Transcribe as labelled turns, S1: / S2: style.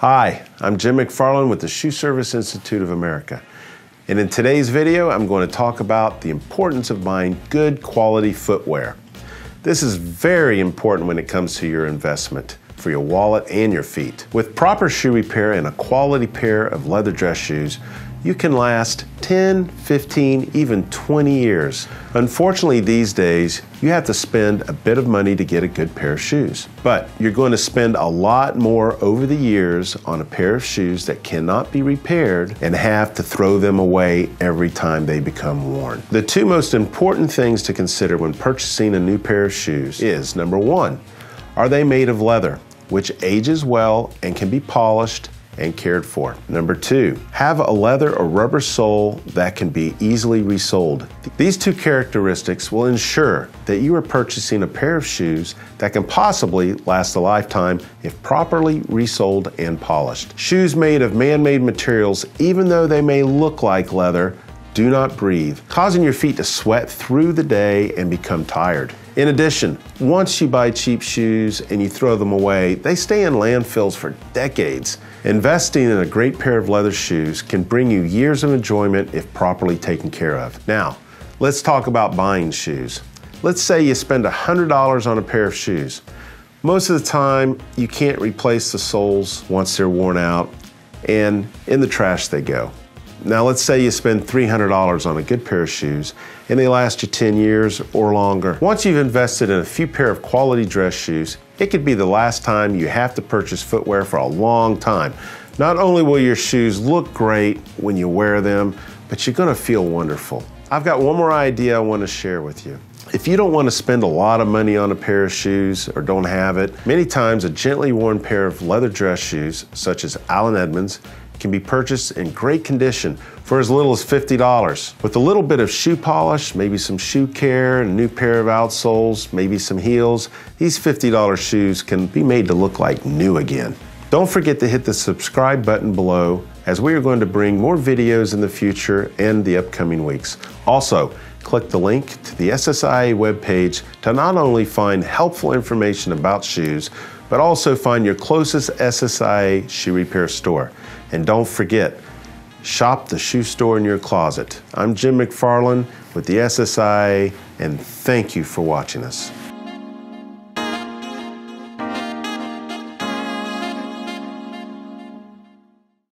S1: Hi, I'm Jim McFarland with the Shoe Service Institute of America. And in today's video, I'm going to talk about the importance of buying good quality footwear. This is very important when it comes to your investment for your wallet and your feet. With proper shoe repair and a quality pair of leather dress shoes, you can last 10, 15, even 20 years. Unfortunately, these days, you have to spend a bit of money to get a good pair of shoes. But you're going to spend a lot more over the years on a pair of shoes that cannot be repaired and have to throw them away every time they become worn. The two most important things to consider when purchasing a new pair of shoes is number one, are they made of leather, which ages well and can be polished and cared for. Number two, have a leather or rubber sole that can be easily resoled. These two characteristics will ensure that you are purchasing a pair of shoes that can possibly last a lifetime if properly resoled and polished. Shoes made of man-made materials, even though they may look like leather, do not breathe, causing your feet to sweat through the day and become tired. In addition, once you buy cheap shoes and you throw them away, they stay in landfills for decades. Investing in a great pair of leather shoes can bring you years of enjoyment if properly taken care of. Now, let's talk about buying shoes. Let's say you spend $100 on a pair of shoes. Most of the time, you can't replace the soles once they're worn out, and in the trash they go. Now let's say you spend $300 on a good pair of shoes and they last you 10 years or longer. Once you've invested in a few pair of quality dress shoes, it could be the last time you have to purchase footwear for a long time. Not only will your shoes look great when you wear them, but you're gonna feel wonderful. I've got one more idea I wanna share with you. If you don't want to spend a lot of money on a pair of shoes or don't have it, many times a gently worn pair of leather dress shoes, such as Allen Edmonds, can be purchased in great condition for as little as $50. With a little bit of shoe polish, maybe some shoe care, a new pair of outsoles, maybe some heels, these $50 shoes can be made to look like new again. Don't forget to hit the subscribe button below as we are going to bring more videos in the future and the upcoming weeks. Also, click the link to the SSIA webpage to not only find helpful information about shoes, but also find your closest SSIA shoe repair store. And don't forget, shop the shoe store in your closet. I'm Jim McFarland with the SSIA, and thank you for watching us.